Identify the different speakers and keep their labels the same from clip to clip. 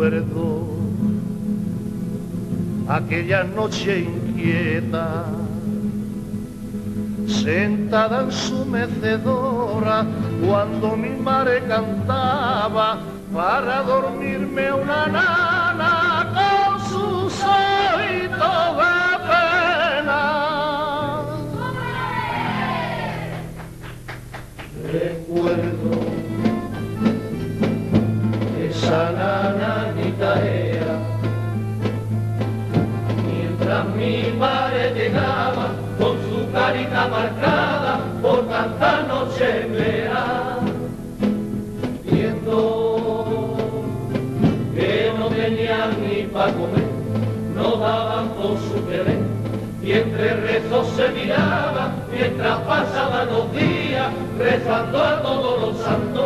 Speaker 1: recuerdo aquella noche inquieta, sentada en su mecedora, cuando mi madre cantaba para dormirme una nana con sus oídos de pena. Recuerdo esa nananita mientras mi madre llegaba con su carita marcada por tanta noche vera, viendo que no tenían ni para comer, no daban por su querer, y entre rezos se miraba mientras pasaban los días rezando a todos los santos.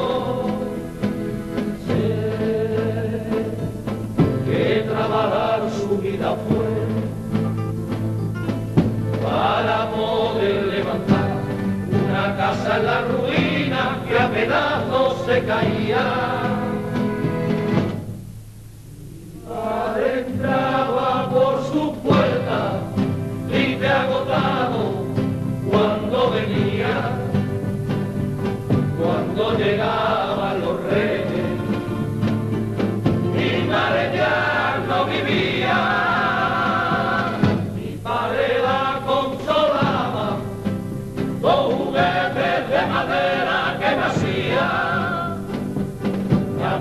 Speaker 1: Casa en la ruina que a pedazos se caía. Adentraba por su puerta, triste agotado, cuando venía, cuando llegaban los reyes, mi madre no vivía.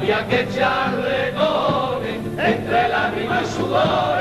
Speaker 1: Había que echarle entre lágrimas y sudores